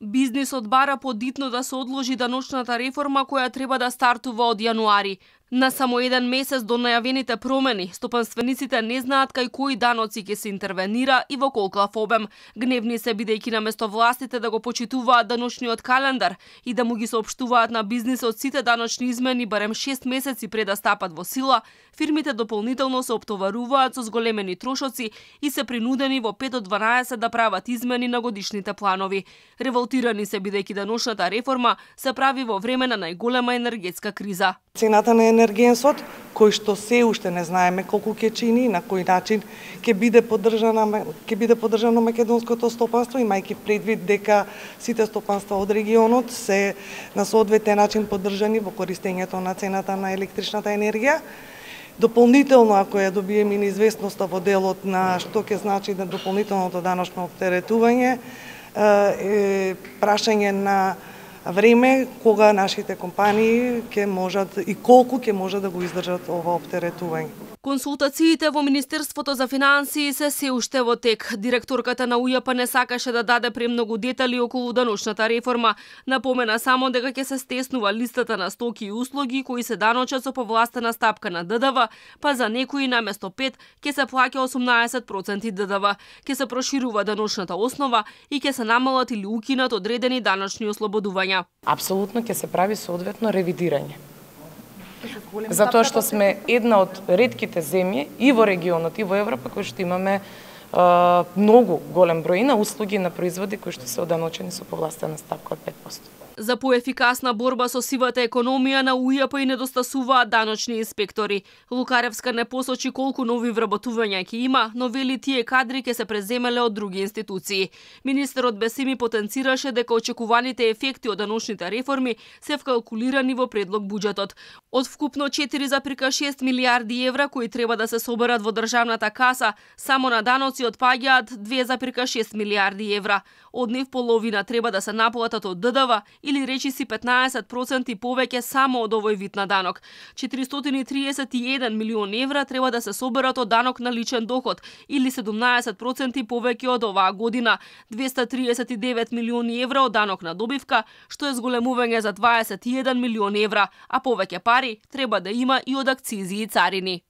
Бизнисот бара подитно да се одложи даночната реформа која треба да стартува од јануари. На само еден месец до најавените промени, стопанствениците не знаат кај кои даноци ќе се интервенира и во колкав обем. Гневни се бидејќи наместо властите да го почитуваат даночниот календар и да му ги соопштуваат на бизнисот сите даночни измени барем 6 месеци пред да стапат во сила, фирмите дополнително се оптоваруваат со зголемени трошоци и се принудени во 5 до 12 да прават измени на годишните планови. Револтирани се бидејќи даночната реформа се прави во време на најголема енергетска криза. Цената на енергенсот, кој што се уште не знаеме колку ќе чини, на кој начин ќе биде поддржана ќе биде поддржано македонското стопанство, имајќи предвид дека сите стопанства од регионот се на соодветен начин поддржани во користењето на цената на електричната енергија. Дополнително, ако ја добиеме неизвестноста во делот на што ќе значи на дополнителното даношно оптеретување, е прашање на време кога нашите компании ќе можат и колку ќе можат да го издржат ова оптеретување. Консултациите во Министерството за финансии се се уште во тек. Директорката на УЈП не сакаше да даде премногу детали околу даночната реформа. Напомена само дека ќе се стеснува листата на стоки и услуги кои се даночат со повластена стапка на ДДВ, па за некои наместо 5 ќе се плаќа 18% ДДВ. Ќе се проширува даночната основа и ќе се намалат или укинат одредени даночни ослободувања. Апсолутно ќе се прави соодветно ревидирање Затоа што сме една од редките земји и во регионот и во Европа кои што имаме многу голем број на услуги на производи кои што се оданочени со повластена ставка од 5%. За поефикасна борба со сивата економија на УЈП и недостасуваат даночни инспектори. Лукаревска не посочи колку нови вработувања ќе има, но вели тие кадри ќе се преземеле од други институции. Министерот Бесими потенцираше дека очекуваните ефекти од даночните реформи се вкалкулирани во предлог буџетот. Од вкупно 4,6 милиарди евра кои треба да се соберат во државната каса, само на даноци отпаѓаат 2,6 милиарди евра. Од нив половина треба да се наплатат од ДДВ или речиси 15% повеќе само од овој вид на данок. 431 милион евра треба да се соберат од данок на личен доход или 17% повеќе од оваа година. 239 милиони евра од данок на добивка, што е зголемување за 21 милион евра, а повеќе пари треба да има и од акцизи и царини.